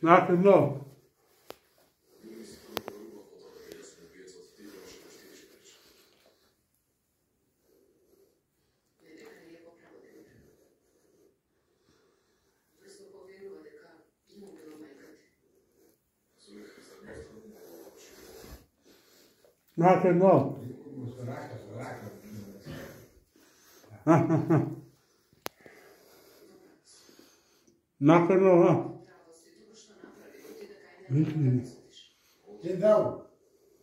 Znaczy no. Vedete je popravo denar. Da 20 minutos. Quedão!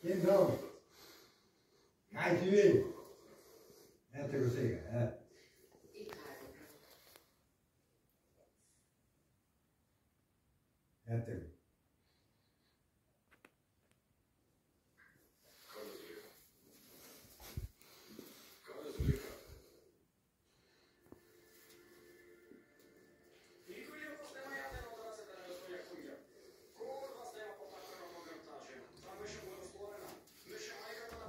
Quedão! Cai de mim! É, tem você, é. É.